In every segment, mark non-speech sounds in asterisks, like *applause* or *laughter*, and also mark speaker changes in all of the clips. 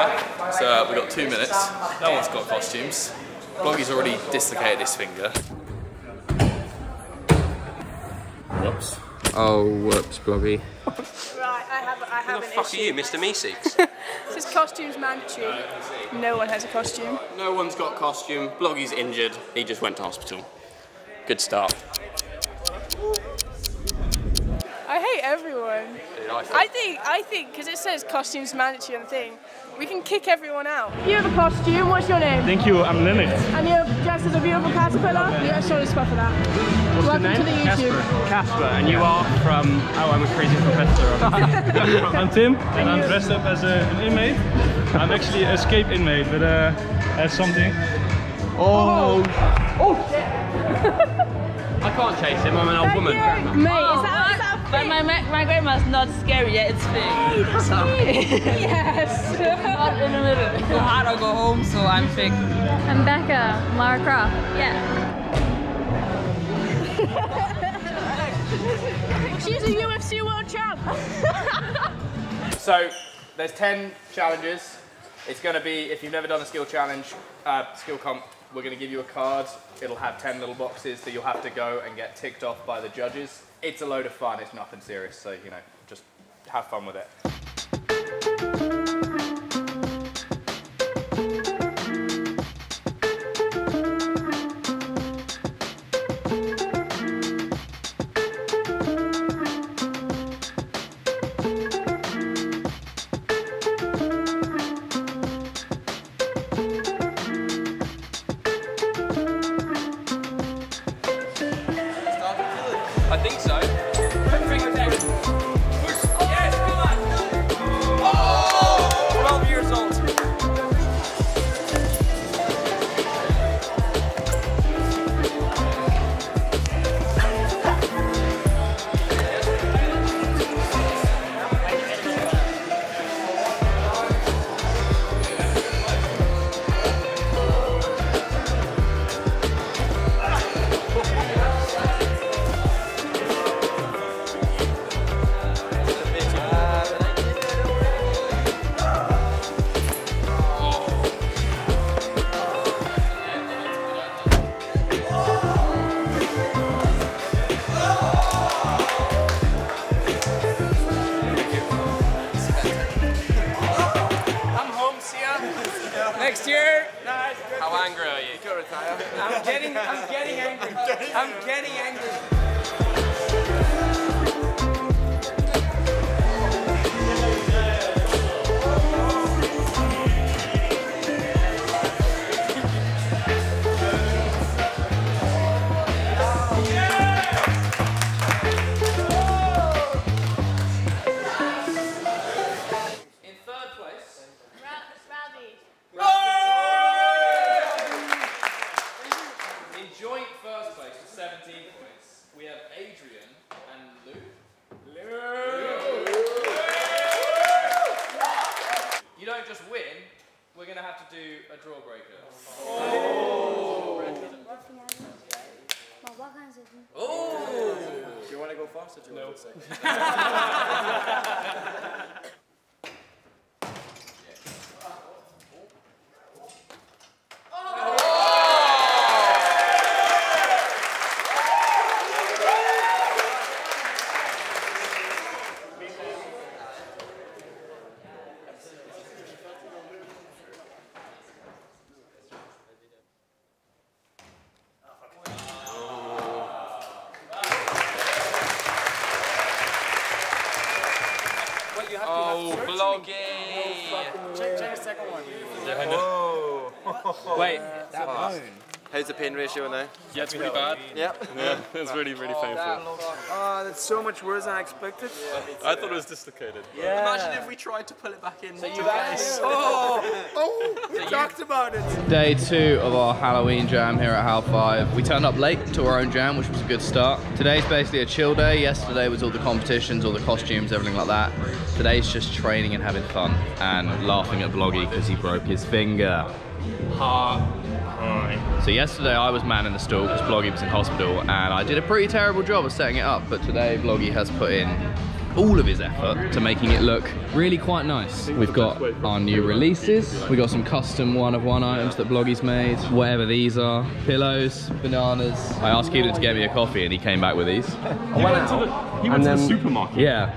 Speaker 1: Okay, so uh, we've got two minutes. No one's got costumes. Bloggy's already dislocated his finger. Whoops.
Speaker 2: Oh, whoops, Bloggy.
Speaker 3: Right, I have, I have
Speaker 4: Who the
Speaker 3: an
Speaker 4: fuck are you, Mr. Meeseeks? *laughs*
Speaker 3: This is costumes mandatory. No one has a costume.
Speaker 5: No one's got costume. Bloggy's injured. He just went to hospital. Good start.
Speaker 3: I hate everyone.
Speaker 4: Dude, I
Speaker 3: I think, I think, because it says costumes mandatory on the thing, we can kick everyone out. You have a costume. What's your name?
Speaker 6: Thank you, I'm Leonard.
Speaker 3: And you're dressed as a beautiful caterpillar. Yeah, show the spot for that.
Speaker 6: What's
Speaker 3: Welcome
Speaker 6: your name?
Speaker 3: to the YouTube.
Speaker 6: Casper. Casper, and you are from... Oh, I'm a crazy professor. *laughs* I'm Tim, and I'm dressed up as a, an inmate. I'm actually an escape inmate, but uh, that's something.
Speaker 5: Oh! Shit. *laughs* I can't chase him. I'm an old woman.
Speaker 3: Mate, is that, is that
Speaker 7: But my, my, my grandma's not scary yet, it's fake. so, *laughs*
Speaker 3: yes.
Speaker 7: not in the middle. *laughs* Go hard or go home, so I'm fake.
Speaker 8: I'm Becca, Lara Croft. Yeah. *laughs*
Speaker 3: She's a UFC world champ.
Speaker 1: So there's 10 challenges. It's going to be, if you've never done a skill challenge, uh, skill comp, we're going to give you a card. It'll have 10 little boxes that you'll have to go and get ticked off by the judges. It's a load of fun. It's nothing serious. So, you know, just have fun with it.
Speaker 4: I think so.
Speaker 5: I'm getting, I'm getting angry. I'm getting angry. *laughs*
Speaker 1: Wait,
Speaker 2: How's the pain ratio now?
Speaker 1: yeah, it's pretty bad.
Speaker 2: Yep.
Speaker 1: Yeah, *laughs* it's really, really oh, painful.
Speaker 2: Oh, that's so much worse than I expected.
Speaker 1: I thought it was dislocated. Yeah.
Speaker 2: Imagine if we tried to pull it back in. So you guys. *laughs* Oh, oh, we talked about it.
Speaker 9: Day two of our Halloween jam here at Hal 5. We turned up late to our own jam, which was a good start. Today's basically a chill day. Yesterday was all the competitions, all the costumes, everything like that. Today's just training and having fun and laughing at Bloggy because he broke his finger. So yesterday I was man in the stall because Bloggy was in hospital and I did a pretty terrible job of setting it up. But today Bloggy has put in all of his effort to making it look really quite nice. We've got our new releases. We got some custom one of one items that Bloggy's made. Whatever these are, pillows, bananas. I asked Kelan to get me a coffee and he came back with these.
Speaker 10: I went out.
Speaker 6: He
Speaker 10: and
Speaker 6: went to the supermarket.
Speaker 9: Yeah.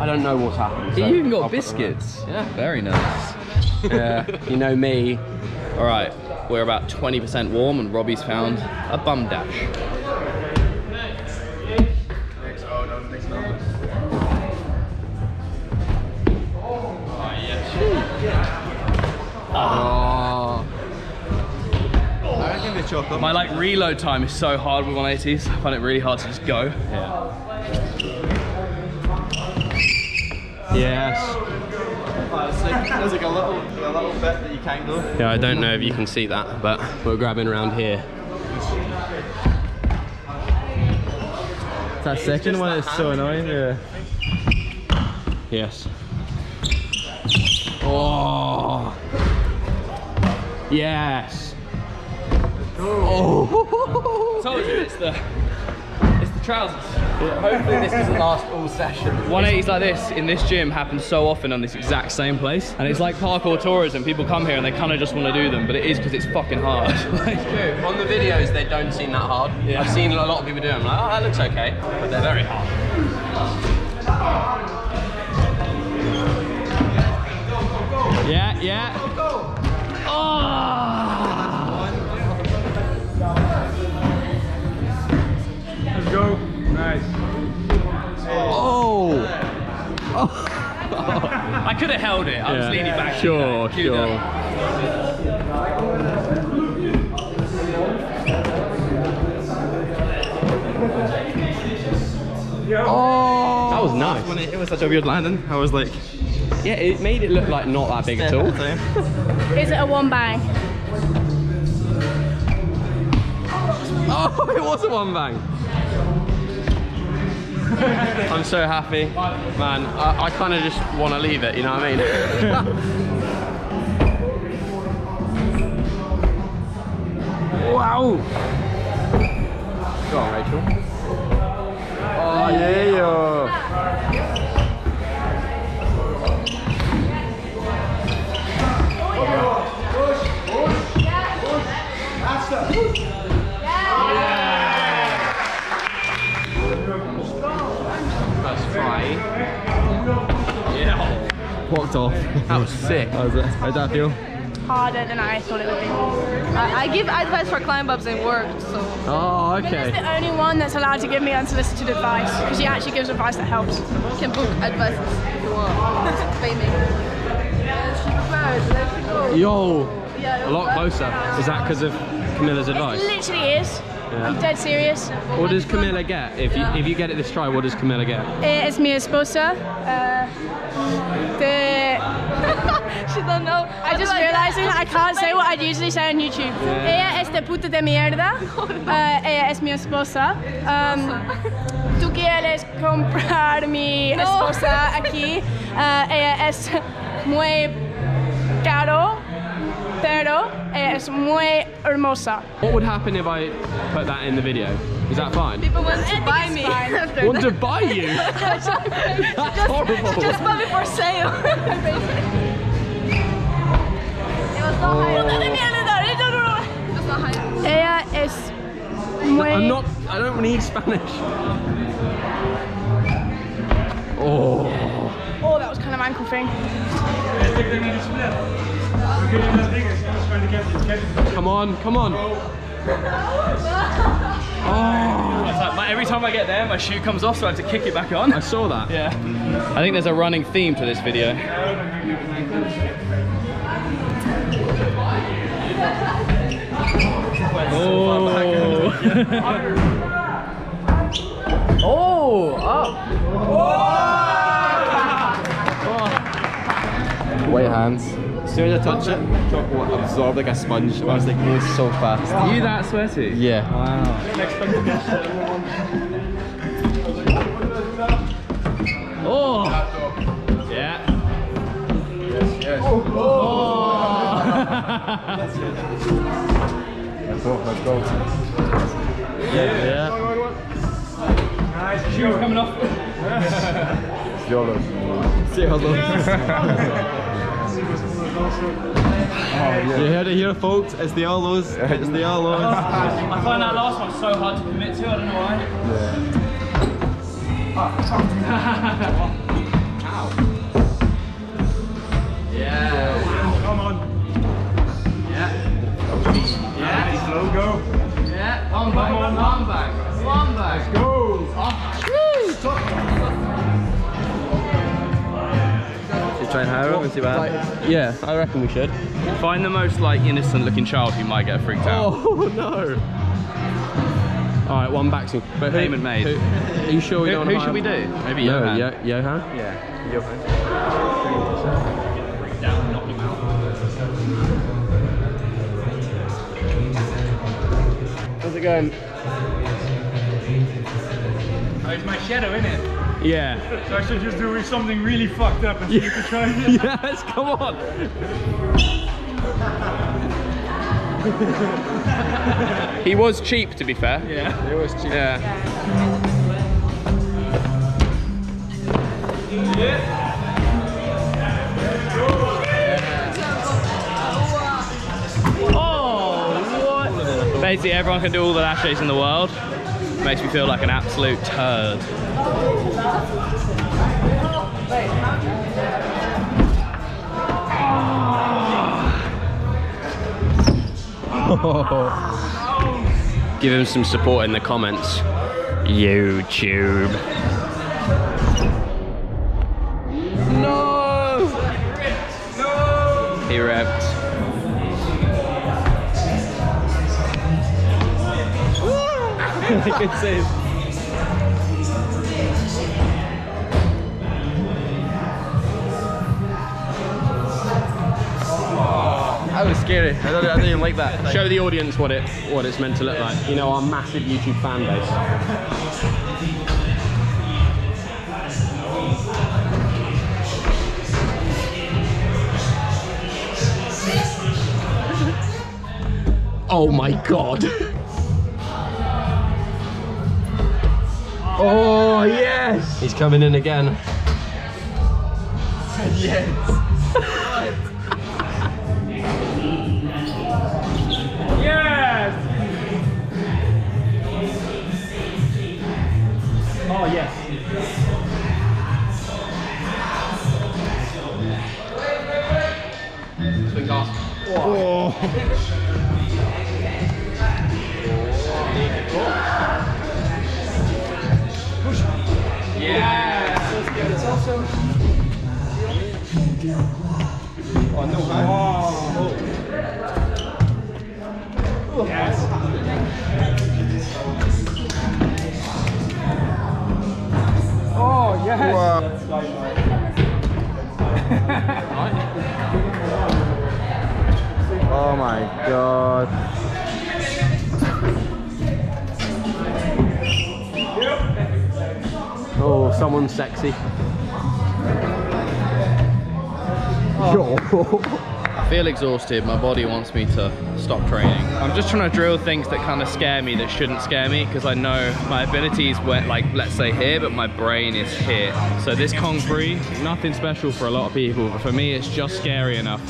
Speaker 10: I don't know what's happened.
Speaker 9: He
Speaker 10: so
Speaker 9: even got
Speaker 10: I'll
Speaker 9: biscuits.
Speaker 10: Yeah.
Speaker 9: Very nice. *laughs*
Speaker 10: Yeah. you know me.
Speaker 9: All right, we're about 20% warm and Robbie's found a bum dash.
Speaker 10: Oh.
Speaker 9: I reckon the chocolate. My like reload time is so hard with 180s. I find it really hard to just go.
Speaker 10: Yes.
Speaker 5: There's like a little, a little bit that you can't go.
Speaker 10: Yeah, I don't know if you can see that, but we're grabbing around here.
Speaker 5: That second one is so annoying. Yeah.
Speaker 10: Yes. Oh. Yes.
Speaker 9: Oh. Told you it's the it's the trousers.
Speaker 5: Hopefully this doesn't last all session.
Speaker 9: 180s like this in this gym happen so often on this exact same place, and it's like parkour tourism. People come here and they kind of just want to do them, but it is because it's fucking hard. Like,
Speaker 10: True. On the videos, they don't seem that hard.
Speaker 9: Yeah.
Speaker 10: I've seen a lot of people do them. Like, oh, that looks okay, but they're very hard.
Speaker 9: yeah, yeah. Oh.
Speaker 6: Let's go. Nice.
Speaker 10: Oh. *laughs*
Speaker 9: I could have held it. I was
Speaker 10: Yeah.
Speaker 9: leaning back.
Speaker 10: Sure,
Speaker 9: Cute
Speaker 10: sure.
Speaker 9: though.
Speaker 10: Oh. That was nice.
Speaker 5: When it, it was such a weird landing, I was like,
Speaker 10: Yeah, it made it look like not that big at all.
Speaker 3: Is it a one bang?
Speaker 10: Oh, *laughs* it was a one bang. *laughs* I'm so happy. Man, I, I kind of just want to leave it, you know what I mean? *laughs* wow. Go on, Rachel.
Speaker 5: oh yeah.
Speaker 10: Try. Yeah.
Speaker 5: Walked off.
Speaker 10: That was sick.
Speaker 5: How was it? How'd that feel?
Speaker 3: Harder than I thought it would be.
Speaker 7: I, I give advice for climb ups and it worked, so.
Speaker 5: Oh,
Speaker 3: He's
Speaker 5: okay.
Speaker 3: the only one that's allowed to give me unsolicited advice because he actually gives advice that helps.
Speaker 7: You can book advice if you want. *laughs* Pay me. Yeah, she prepared. Let's go.
Speaker 10: Yo.
Speaker 7: Yeah,
Speaker 10: A lot closer. Is that because of Camilla's advice?
Speaker 3: It
Speaker 10: advice?
Speaker 3: literally is. I'm dead serious.
Speaker 10: What does Camilla get? If you if you get it this try, what does Camilla get?
Speaker 3: It's Es mi esposa. Uh, the *laughs*
Speaker 7: She don't know.
Speaker 3: I'm just realizing I can't say what I'd usually say on YouTube. Ella es de puta de mierda. *laughs* Uh, ella es mi esposa. Um, Tú quieres comprar mi
Speaker 7: No.
Speaker 3: esposa aquí. *laughs* Uh, ella es muy caro, pero eh, es muy hermosa.
Speaker 10: What would happen if I put that in the video? Is that fine?
Speaker 7: People want eh, to buy me.
Speaker 3: fine. *laughs*
Speaker 10: Want to buy you? *laughs*
Speaker 7: That's
Speaker 10: horrible.
Speaker 7: Just buy me for sale. It was not high.
Speaker 3: Puta de
Speaker 7: It was not.
Speaker 3: Ella es muy...
Speaker 10: I'm not. I don't need Spanish. Oh.
Speaker 3: Oh, that was kind of ankle thing.
Speaker 6: Come on, come on.
Speaker 9: It's like, every time I get there, my shoe comes off, so I have to kick it back on.
Speaker 10: I saw that.
Speaker 9: Yeah. I think there's a running theme to this video.
Speaker 10: Oh, oh, oh up.
Speaker 5: White hands. As soon as I touch it, chocolate will absorb like a sponge. I was like, moves so fast.
Speaker 9: Are you that sweaty?
Speaker 5: Yeah.
Speaker 9: Oh. Yeah. Yes, yes.
Speaker 5: Let's go, let's go.
Speaker 9: Yeah.
Speaker 6: Nice Shoes coming off.
Speaker 5: YOLO. You *laughs* heard it here, folks. It's the Arlos. It's the Arlos.
Speaker 6: I find that last one so hard to commit to. I don't know why.
Speaker 9: Yeah. *laughs*
Speaker 6: Come
Speaker 10: and hire him and see what happens? Yeah, I reckon we should.
Speaker 9: Find the most like innocent looking child who might get freaked out.
Speaker 10: Oh *laughs* no! All right, one back soon. But who-
Speaker 9: Payment made.
Speaker 10: who- are you sure we
Speaker 9: Who,
Speaker 10: don't?
Speaker 9: who
Speaker 10: hire
Speaker 9: should we do? Maybe
Speaker 10: No,
Speaker 9: Johan.
Speaker 10: Yo- Johan. Yeah, Johan. How's it going?
Speaker 6: Oh, it's my shadow, isn't it?
Speaker 10: Yeah.
Speaker 6: So I should just do something really fucked up and see if you can try it. *laughs*
Speaker 10: yes, come on.
Speaker 9: He was cheap, to be fair.
Speaker 6: Yeah.
Speaker 10: It was cheap.
Speaker 9: Yeah.
Speaker 6: Oh, what?
Speaker 9: Basically, everyone can do all the lashes in the world. Makes me feel like an absolute turd. *laughs*
Speaker 10: Give him some support in the comments. YouTube.
Speaker 9: No! He ripped.
Speaker 10: Good save. That was scary. I don't, I don't even like that. *laughs* Show the audience what it what it's meant to look like. You know, our massive YouTube fan base. Oh my god. *laughs* Oh yes! He's coming in again. *laughs*
Speaker 6: Yes! Oh, yes. *laughs* Oh
Speaker 5: my god.
Speaker 10: Oh, someone's sexy.
Speaker 9: I feel exhausted. My body wants me to stop training. I'm just trying to drill things that kind of scare me that shouldn't scare me because I know my abilities were like, let's say here, but my brain is here.
Speaker 10: So this Kong pre, nothing special for a lot of people, but for me it's just scary enough.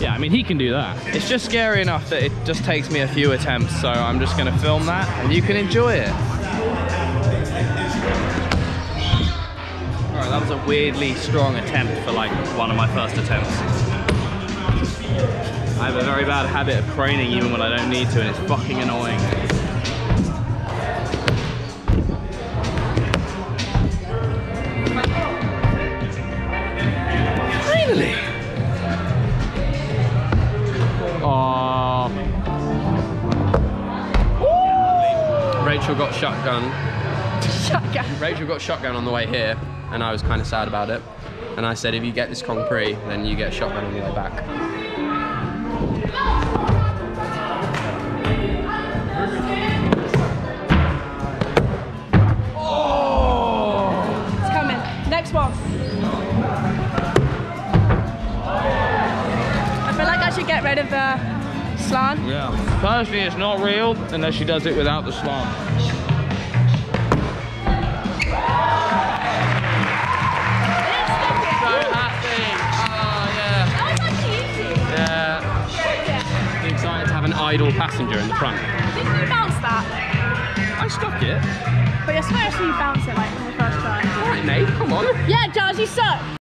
Speaker 10: Yeah, I mean he can do that.
Speaker 9: It's just scary enough that it just takes me a few attempts, so I'm just gonna film that and you can enjoy it. Was a weirdly strong attempt for like one of my first attempts. I have a very bad habit of craning even when I don't need to and it's fucking annoying. Finally!
Speaker 10: Oh. Rachel got shotgun. *laughs*
Speaker 3: Shotgun.
Speaker 10: Rachel got shotgun on the way here, and I was kind of sad about it. And I said, if you get this Kong pre, then you get shotgun on the way back.
Speaker 3: It's coming. Next one. I feel like I should get rid of uh, the slant.
Speaker 6: Yeah. Personally, it's not real unless she does it without the slant.
Speaker 10: Idle passenger in the front.
Speaker 3: Didn't you bounce that?
Speaker 10: I stuck it.
Speaker 3: But I swear I saw you bounce it like on the first try.
Speaker 10: Alright, mate, come on.
Speaker 3: Yeah, Giles, you suck.